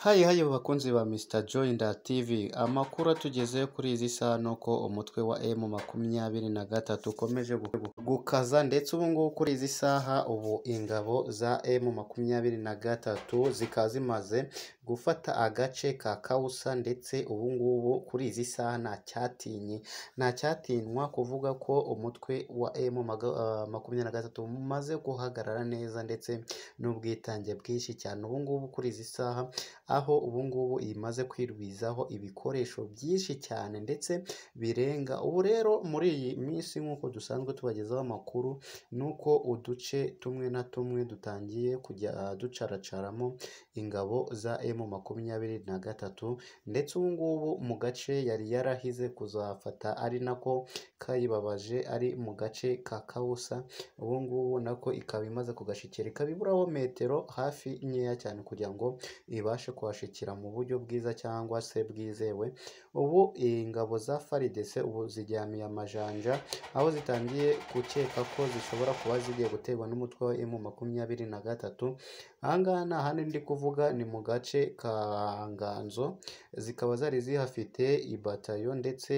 Hayi hayi bakunzi ba Mr Joyinda TV, amakuru atugeze kuri izi saha ni uko umutwe wa M makumyabiri na gatatu ukomeje gukaza ndetse ubu ngubu kuri izi saha ubu ingabo za M makumyabiri na gatatu zikaba zimaze gufata agace ka Kawusa ndetse ubu ngubu kuri izi saha nta cyatinye. Nta cyatinywa kuvuga ko umutwe wa M makumyabiri na gatatu umaze guhagarara neza ndetse n'ubwitange bwinshi cyane. Ubu ngubu kuri izi saha aho ubu ngubu imaze kwirwizaho ibikoresho byinshi cyane ndetse birenga. Ubu rero muri iyi minsi nk'uko dusanzwe tubagezaho amakuru ni uko uduce tumwe na tumwe dutangiye kujya ducaracaramo ingabo za M makumyabiri na gatatu ndetse ubu ngubu mu gace yari yarahize kuzafata ari nako kayibabaje ari mu gace ka Kawusa. Ubu ngubu nako ikaba imaze kugashikira ikaba iburaho metero hafi nkeya cyane kugira ngo ibashe kuhashikira mu buryo bwiza cyangwa se bwizewe. Ubu ingabo za FARDC ubu ziryamiye amajanja aho zitangiye gukeka ko zishobora kuba zigiye guterwa n'umutwe wa M makumyabiri na gatatu aha ngaha nta handi ndi kuvuga ni mu gace ka Nganzo. Zikaba zari zihafite ibatayo ndetse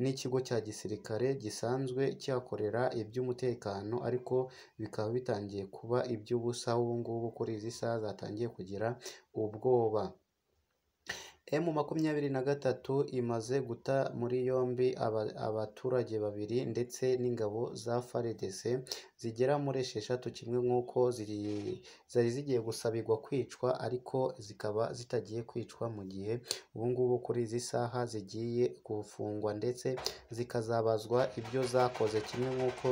n'ikigo cya gisirikare gisanzwe cyakorera iby'umutekano ariko bikaba bitangiye kuba iby'ubusa. Ubu ngubu kuri izi saha zatangiye kugira ubwoba. M makumyabiri na gatatu imaze guta muri yombi abaturage babiri ndetse n'ingabo za FARDC zigera muri esheshatu kimwe nk'uko zari zigiye gusabirwa kwicwa ariko zikaba zitagiye kwicwa mu gihe. Ubu ngubu kuri izi saha zigiye gufungwa ndetse zikazabazwa ibyo zakoze kimwe nk'uko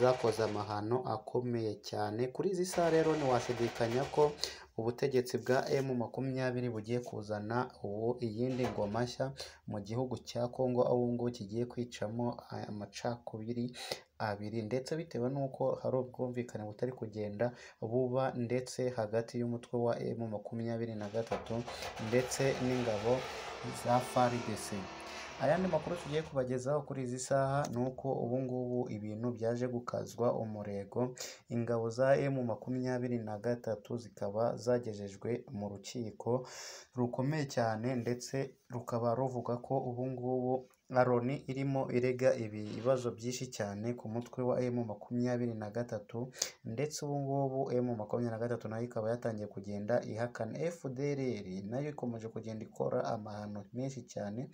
zakoze amahano akomeye cyane. Kuri izi saha rero ntiwashidikanya ko ubutegetsi bwa M makumyabiri bugiye kuzana ubu iyindi ngoma nshya mu gihugu cya Congo aho ubu kigiye kwicamo amacakubiri abiri. Ndetse bitewe n'uko hari ubwumvikane butari kugenda buba ndetse hagati y'umutwe wa M makumyabiri na gatatu ndetse n'ingabo za FARDC ayandi makuru tugiye kubagezaho kuri izi saha ni uko ubu ngubu ibintu byaje gukazwa umurego. Ingabo za M makumyabiri na gatatu zikaba zagejejwe mu rukiko rukomeye cyane ndetse rukaba ruvuga ko ubu ngubu Loni irimo irega ibibazo byinshi cyane ku mutwe wa M makumyabiri na gatatu ndetse ubu ngubu M makumyabiri na gatatu na yo ikaba yatangiye kugenda ihakana FDLR na yo ikomeje kugenda ikora amahano menshi cyane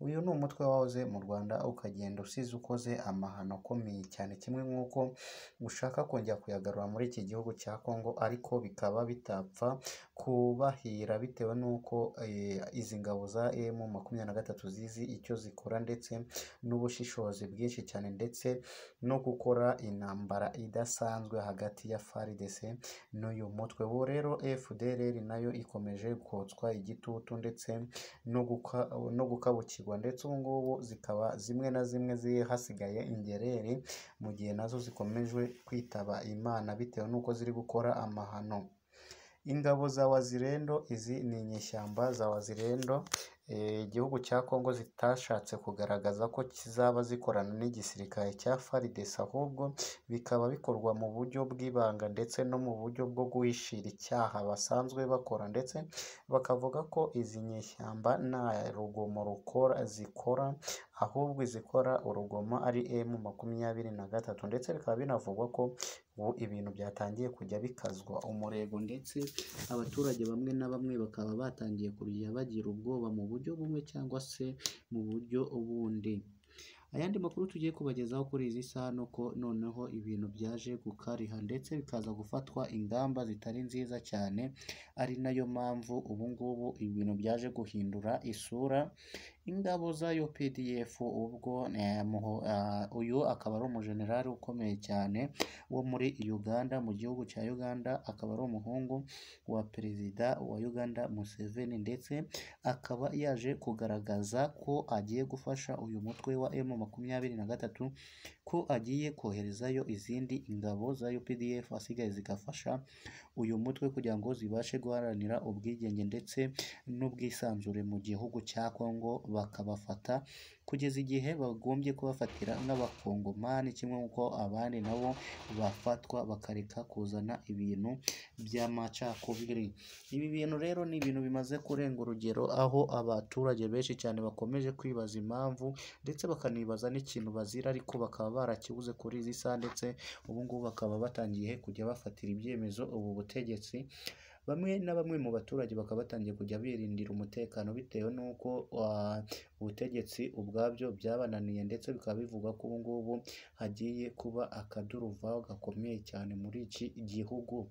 uyu ni umutwe wahoze mu Rwanda ukagenda usize ukoze amahano akomeye cyane kimwe nk'uko ushaka kongera kuyagarura muri iki gihugu cya Congo ariko bikaba bitapfa kubahira bitewe n'uko izi ngabo za M makumyabiri na gatatu zizi icyo zikora ndetse n'ubushishozi bwinshi cyane ndetse no gukora intambara idasanzwe hagati ya FARDC n'uyu mutwe. Ubu rero FDLR na yo ikomeje kotswa igitutu ndetse no gukabukirwa ndetse ubu ngubu zikaba zimwe na zimwe hasigaye ingereri mu gihe na zo zikomeje kwitaba Imana bitewe n'uko ziri gukora amahano. Ingabo za wazirendo izi ni inyeshyamba za wazirendo igihugu cya Congo zitashatse kugaragaza ko kizaba zikorana n'igisirikare cya FARDC ahubwo bikaba bikorwa mu buryo bw'ibanga ndetse no mu buryo bwo guhishira icyaha basanzwe bakora ndetse bakavuga ko izi nyeshyamba nta rugomo zikora ahubwo izikora urugomo ari M makumyabiri na gatatu ndetse bikaba binavugwa ko ubu ibintu byatangiye kujya bikazwa. Umurego ndetse abaturage bamwe na bamwe bakaba batangiye kujya bagira ubwoba mu buryo bumwe cyangwa se mu buryo bundi ayandi makuru tugiye kubagezaho kuri izi saha ni uko noneho ibintu byaje gukariha ndetse bikaza gufatwa ingamba zitari nziza cyane ari na yo mpamvu ubu ngubu ibintu byaje guhindura isura ingabo za UPDF ubwo uyu akaba ari umujenerali ukomeye cyane wo muri Uganda mu gihugu cya Uganda. Akaba ari umuhungu wa perezida wa Uganda Museveni ndetse akaba yaje kugaragaza ko agiye gufasha uyu mutwe wa M makumyabiri na gatatu ko agiye koherezayo izindi ingabo za UPDF asigaye zigafasha uyu mutwe kugira ngo zibashe guharanira ubwigenge ndetse n'ubwisanzure mu gihugu cya Kongo bakabafata kugeza igihe bagombye kubafatira nk'abakongomani kimwe nk'uko abandi nabo bafatwa bakareka kuzana ibintu by'amacakubiri. Ibi bintu rero ni ibintu bimaze kurenga urugero aho abaturage benshi cyane bakomeje kwibaza impamvu ndetse bakanibaza n'ikintu bazira ariko bakaba barakibuze kuri izi saha ndetse ubu ngubu bakaba batangiye kujya bafatira ibyemezo ubu butegetsi. Bamwe na bamwe mu baturage bakaba batangiye kujya birindira umutekano bitewe n'uko uh, ubutegetsi ubwabyo byabananiye ndetse bikaba bivugwa ko ubu ngubu hagiye kuba akaduruvayo gakomeye cyane muri iki gihugu.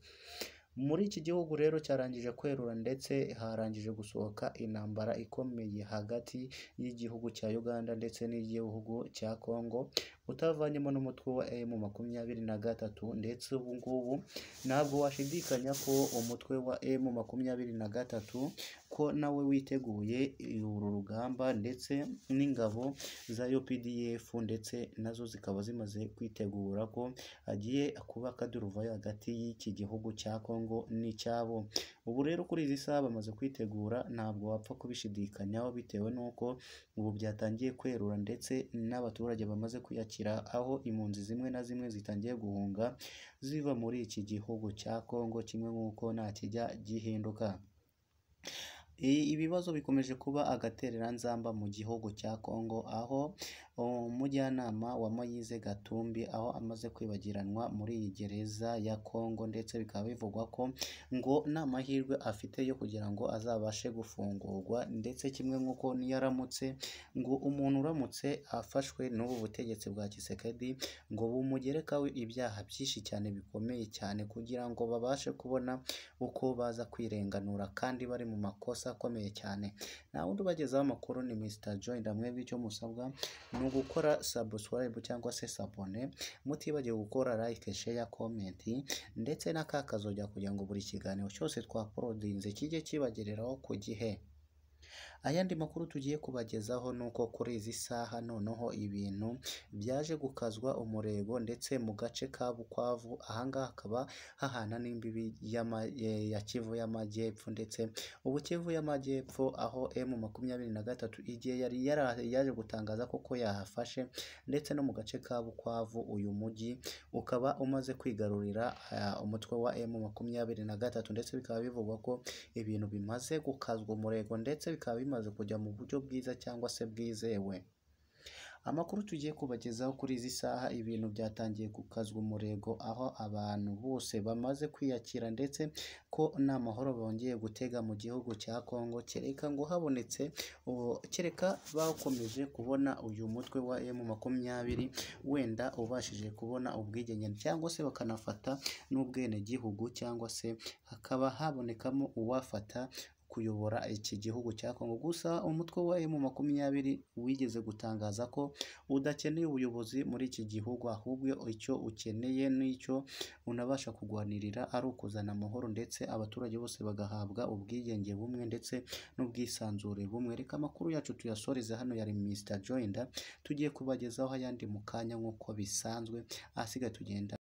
Muri iki gihugu rero cyarangije kwerura ndetse harangije gusohoka intambara ikomeye hagati y'igihugu cya Uganda ndetse n'igihugu cya Congo. Utavanyemo n'umutwe wa M makumyabiri na gatatu ndetse ubu ngubu ntabwo washidikanya ko umutwe wa M makumyabiri na gatatu ko nawe witeguye uru rugamba ndetse n'ingabo za UPDF ndetse na zo zikaba zimaze kwitegura ko hagiye kuba akaduruvayo hagati y'iki gihugu cya Congo n'icyabo. Ubu rero kuri izi saha bamaze kwitegura ntabwo wapfa kubishidikanyaho bitewe n'uko ubu byatangiye kwerura ndetse n'abaturage bamaze kwiyakira aho impunzi zimwe na zimwe zitangiye guhunga ziva muri iki gihugu cya Congo kimwe nk'uko nta kijya gihinduka. Ibibazo bikomeje kuba agatereranzamba mu gihugu cya Congo aho umujyanama wa Moise Gatumbi aho amaze kwibagiranwa muri iyi gereza ya Congo ndetse bikaba bivugwa ko ngo nta mahirwe afite yo kugira ngo azabashe gufungurwa ndetse kimwe nk'uko niyo aramutse ngo umuntu uramutse afashwe n'ubu butegetsi bwa Kisekedi ngo bumugerekaho ibyaha byinshi cyane bikomeye cyane kugira ngo babashe kubona uko baza kwirenganura kandi bari mu makosa akomeye cyane. Nta wundi ubagezaho amakuru ni Mr Joy ndamwebwe icyo musabwa ni ugukora subscribe cyangwa se sabone mutibagiwe gukora like share comment ndetse n'aka kazojya kugira ngo buri kiganiro cyose twaporodinze kijye kibagereraho ku gihe. Ayandi makuru tugiye kubagezaho ni uko kuri izi saha noneho ibintu byaje gukazwa umurego ndetse mu gace ka Bukwavu ahangaha hakaba hahana n'imbibi ya Kivu y'Amajyepfo ndetse ubu Kivu y'Amajyepfo aho M makumyabiri na gatatu igihe yari yaje gutangaza koko yahafashe ndetse no mu gace ka Bukwavu uyu mujyi ukaba umaze kwigarurira umutwe wa M makumyabiri na gatatu ndetse bikaba bivugwa ko ibintu bimaze gukazwa umurego ndetse bikaba bimaze kujya mu buryo bwiza cyangwa se bwizewe. Amakuru tugiye kubagezaho kuri izi saha ibintu byatangiye gukazwa umurego aho abantu bose bamaze kwiyakira ndetse ko nta mahoro bongeye gutega mu gihugu cya Congo. Kereka ngo habonetse kereka bakomeje kubona uyu mutwe wa M makumyabiri wenda ubashije kubona ubwigenge cyangwa se bakanafata n'ubwenegihugu cyangwa se hakaba habonekamo uwafata kuyobora iki gihugu cya Congo. Gusa umutwe wa M makumyabiri wigeze gutangaza ko udakeneye ubuyobozi muri iki gihugu ahubwo icyo ukeneye n'icyo unabasha kurwanirira ari ukuzana amahoro ndetse abaturage bose bagahabwa ubwigenge bumwe ndetse n'ubwisanzure bumwe. Reka amakuru yacu tuyasoreze hano yari Mr Joyner tugiye kubagezaho ayandi mu kanya nk'uko bisanzwe ahasigaye tugenda.